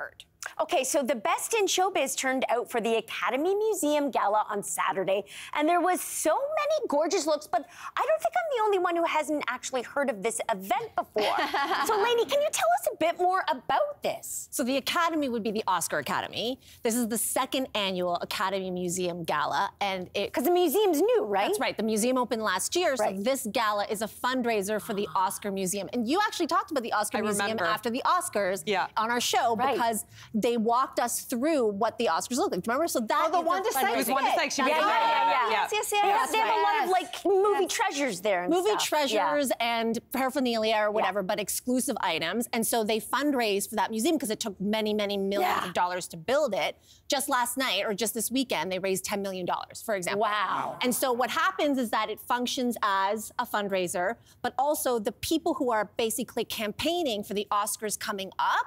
heard. Okay, so the best in showbiz turned out for the Academy Museum Gala on Saturday, and there was so many gorgeous looks, but I don't think I'm the only one who hasn't actually heard of this event before. so, Lainey, can you tell us a bit more about this? So the Academy would be the Oscar Academy. This is the second annual Academy Museum Gala, and it because the museum's new, right? That's right. The museum opened last year, Right. so this gala is a fundraiser for the Oscar Museum. And you actually talked about the Oscar I Museum remember. after the Oscars Yeah. on our show Right. because they walked us through what the Oscars look like. Do you remember? So that Oh, the is a Wanda Sykes. It was Wanda Sykes. She That's made yeah, yeah, yeah. Yes, yes, yes. Yeah, they have a lot of like movie treasures there. And movie stuff. treasures Yeah. and paraphernalia or whatever, but exclusive items. And so they fundraised for that museum because it took many, many millions Yeah. of dollars to build it. Just last night or just this weekend, they raised $10 million, for example. Wow. And so what happens is that it functions as a fundraiser, but also the people who are basically campaigning for the Oscars coming up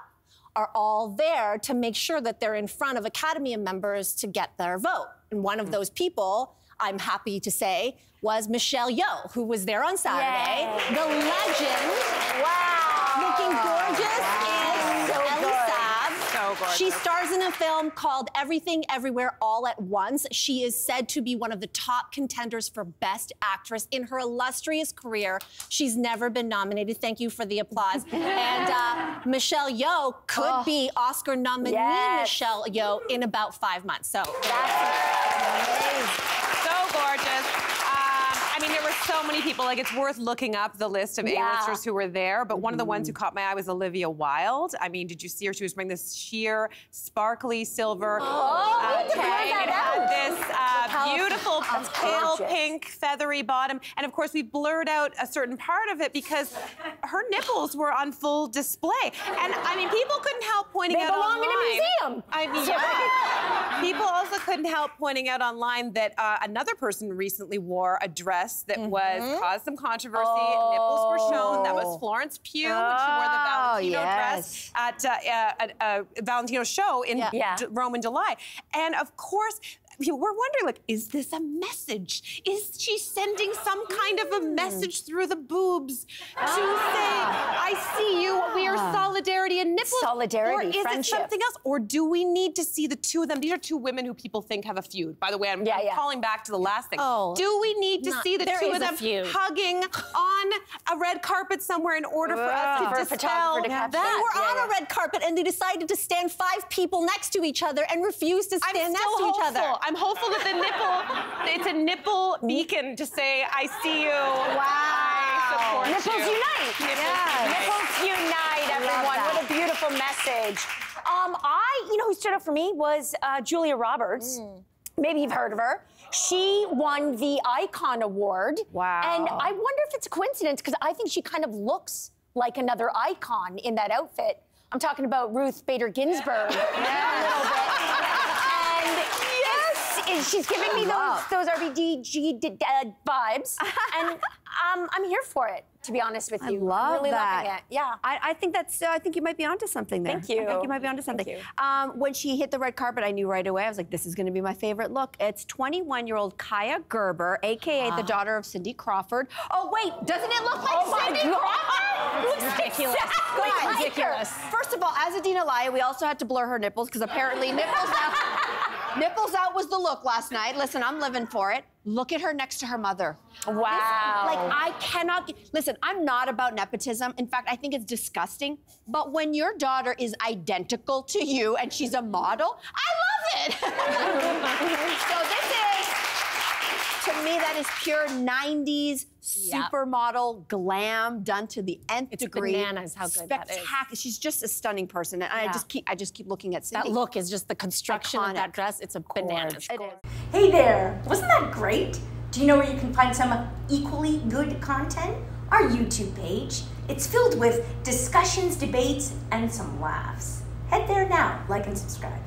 are all there to make sure that they're in front of Academy members to get their vote. And one of hmm. those people, I'm happy to say, was Michelle Yeoh, who was there on Saturday. Yay. The legend, Wow. looking gorgeous in So Elie good. Saab. So. She stars in a film called Everything Everywhere All at Once. She is said to be one of the top contenders for Best Actress in her illustrious career. She's never been nominated. Thank you for the applause. and uh, Michelle Yeoh could be Oscar nominee Yes. Michelle Yeoh in about five months. So So gorgeous. I mean, there were so many people. Like, it's worth looking up the list of Yeah. A-listers who were there. But one of the ones who caught my eye was Olivia Wilde. I mean, did you see her? She was wearing this sheer, sparkly silver. Oh, we had to blur tag. It had this uh, beautiful That's pale gorgeous. pink feathery bottom. And of course, we blurred out a certain part of it because her nipples were on full display. And I mean, people couldn't help pointing They out belong in a museum. I mean, yeah. people also couldn't help pointing out online that uh, another person recently wore a dress that was caused some controversy. Nipples were shown. That was Oh. Florence Pugh when she wore the Oh, Valentino yes. dress at uh, uh, a, a Valentino show in Yeah. Yeah. D- Rome in July. And of course, people were wondering, like, is this a message? Is she sending some kind of a message through the boobs to say, I see you, we are solidarity and nipples? Solidarity, or is friendship. it something else? Or do we need to see the two of them? These are two women who people think have a feud. By the way, I'm, Yeah, I'm yeah. calling back to the last thing. Oh. do we need to Not- see the two of them hugging on a red carpet somewhere in order for us For to a dispel photographer to capture. They that? were Yeah, on yeah. a red carpet and they decided to stand five people next to each other and refuse to I'm stand still next to hopeful. each other. I'm hopeful that the nipple, it's a nipple mm. beacon to say, I see you. Wow. Nipples unite. Nipples unite, everyone. What a beautiful message. Um, I, you know, who stood up for me was uh, Julia Roberts. Maybe you've heard of her. She won the Icon Award. Wow. And I wonder if it's a coincidence because I think she kind of looks like another icon in that outfit. I'm talking about Ruth Bader Ginsburg. a little. And yes, she's giving me those those RBG uh, vibes, and um, I'm here for it. To be honest with you. I love really that. loving it. Yeah. I, I think that's. Uh, I think you might be onto something there. Thank you. I think you might be onto something. Um, when she hit the red carpet, I knew right away. I was like, "This is going to be my favorite look." It's 21-year-old Kaia Gerber, aka the daughter of Cindy Crawford. Oh wait, doesn't it look like Oh Cindy God. Crawford? Looks ridiculous. exactly Guys, like her. ridiculous. First of all, as Adina Laya, we also had to blur her nipples because apparently nipples out. nipples out was the look last night. Listen, I'm living for it. Look at her next to her mother. Wow. Like I cannot get, listen. I'm not about nepotism. In fact, I think it's disgusting. But when your daughter is identical to you and she's a model, I love it. so this is, to me, that is pure '90s Yep. supermodel glam done to the nth It's degree. bananas how good that is. Spectacular. She's just a stunning person, and I just keep, I just keep looking at Cindy. That look is just the construction of that dress. It's a banana. It is. Hey there! Wasn't that great? Do you know where you can find some equally good content? Our YouTube page. It's filled with discussions, debates, and some laughs. Head there now, like and subscribe.